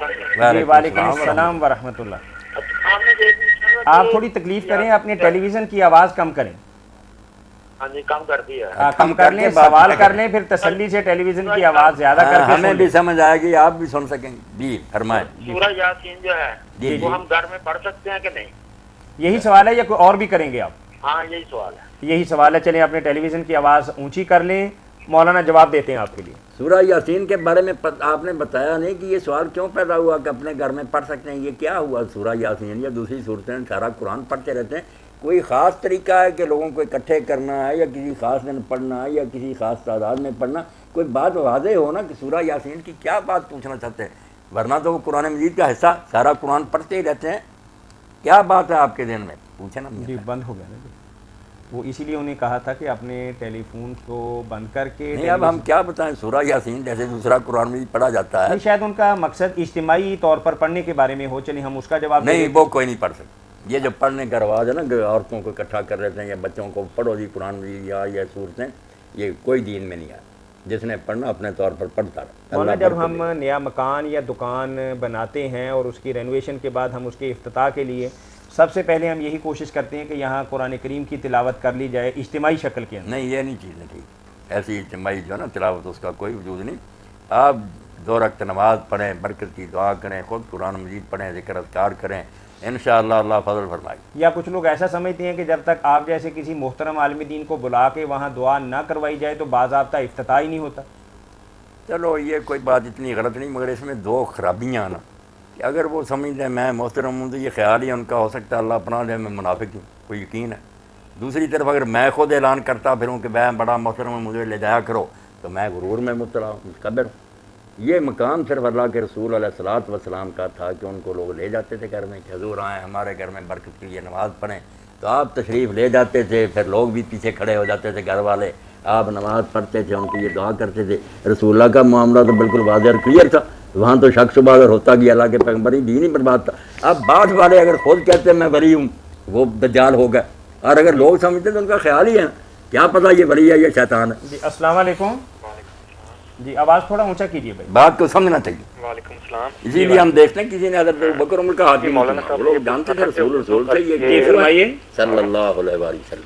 जी वालेकुम देखी आप थोड़ी तकलीफ़ करें अपने टेलीविज़न की आवाज़ कम करें। हाँ जी कम कर दिया आ, कम कर लें सवाल कर लें फिर तसल्ली से टेलीविज़न की आवाज़ ज़्यादा हाँ, करके हमें भी समझ आएगी आप भी सुन सकेंगे। जी फरमाए। सूरज यासीन जो है जी, वो जी। हम घर में पढ़ सकते हैं कि नहीं? यही सवाल है या कोई और भी करेंगे आप? हाँ यही सवाल है। यही सवाल है चलें अपने टेलीविज़न की आवाज़ ऊँची कर लें। मौलाना जवाब देते हैं आपके लिए। सूरह यासीन के बारे में पत, आपने बताया नहीं कि ये सवाल क्यों पैदा हुआ कि अपने घर में पढ़ सकते हैं? ये क्या हुआ सूरह यासीन? या दूसरी सूरतें सारा कुरान पढ़ते रहते हैं। कोई ख़ास तरीका है कि लोगों को इकट्ठे करना है या किसी ख़ास दिन पढ़ना है या किसी ख़ास तादाद में पढ़ना? कोई बात वादे हो ना कि सूरह यासीन की क्या बात पूछना चाहते हैं? वरना तो वो कुरान मजीद का हिस्सा सारा कुरान पढ़ते ही रहते हैं। क्या बात है आपके दिन में? पूछे ना जी बंद हो गया ना वो इसीलिए उन्हें कहा था कि अपने टेलीफोन को बंद करके नहीं अब हम क्या बताएँ? सूरह यासीन जैसे दूसरा कुरान मजीद पढ़ा जाता है। शायद उनका मकसद इज्तिमाई तौर पर पढ़ने के बारे में हो चलिए हम उसका जवाब नहीं वो कोई नहीं पढ़ सकता। ये जो पढ़ने का रवाज है ना औरतों को इकट्ठा कर रहे थे या बच्चों को पढ़ो जी कुरान या ये सूरतें ये कोई दीन में नहीं आया। जिसने पढ़ना अपने तौर पर पढ़ता रहा। जब हम नया मकान या दुकान बनाते हैं और उसकी रेनोवेशन के बाद हम उसके अफ्ताह के लिए सबसे पहले हम यही कोशिश करते हैं कि यहाँ कुरान करीम की तिलावत कर ली जाए इज्तिमाई शक्ल के अंदर। नहीं ये नहीं चीज़ें ठीक ऐसी इज्तमाही जो है ना तिलावत उसका कोई वजूद नहीं। आप दो रक्त नमाज़ पढ़ें बरकत की दुआ करें खुद कुरान मजीद पढ़ें ज़िक्र अज़कार करें इन अल्लाह फजल फरमाई या कुछ लोग ऐसा समझते हैं कि जब तक आप जैसे किसी मोहतरम आलम दीन को बुला के वहाँ दुआ ना करवाई जाए तो बाजाबता अफ्ताह ही नहीं होता। चलो ये कोई बात इतनी गलत नहीं मगर इसमें दो खराबियाँ ना। कि अगर वो समझते हैं मैं मोहतरम हूँ तो ये ख्याल ही उनका हो सकता है, अल्लाह अपना दे, मैं मुनाफिक हूँ, कोई यकीन है? दूसरी तरफ़ अगर मैं खुद ऐलान करता फिरूँ कि मैं बड़ा मोहतरम हूँ, मुझे ले जाया करो तो मैं गुरूर में मुबतला हूँ मुतकबर हूँ। ये मकाम सिर्फ़ अल्लाह के रसूल सलात वसलाम का था कि उनको लोग ले जाते थे घर में, कि हजूर आएँ, हमारे घर में बरकत के लिए नमाज़ पढ़ें। तो आप तशरीफ़ ले जाते थे, फिर लोग भी पीछे खड़े हो जाते थे घर वाले आप नमाज़ पढ़ते थे, उनकी ये दुआ करते थे। रसूल्ला का मामला तो बिल्कुल वाजह क्लियर था। वहाँ तो शख्स शुबागर होता गया अल्लाह के पैगंबर ही दीन ही बर्बाद था। अब बात वाले अगर खुद कहते हैं मैं वली हूँ वो दज्जाल हो गए। और अगर लोग समझते तो उनका ख्याल ही है। क्या पता ये वरी है या शैतान है। जी अस्सलाम वालेकुम जी आवाज़ थोड़ा ऊँचा कीजिए भाई। बात को समझना चाहिए। वालेकुम सलाम। इसीलिए हम देखते हैं किसी ने हज़रत बकर उमर का हाथ मौलाना साहब, लोग जानते थे रसूल रसूल से ये फरमाइए। सल्लल्लाहु अलैहि वसल्लम।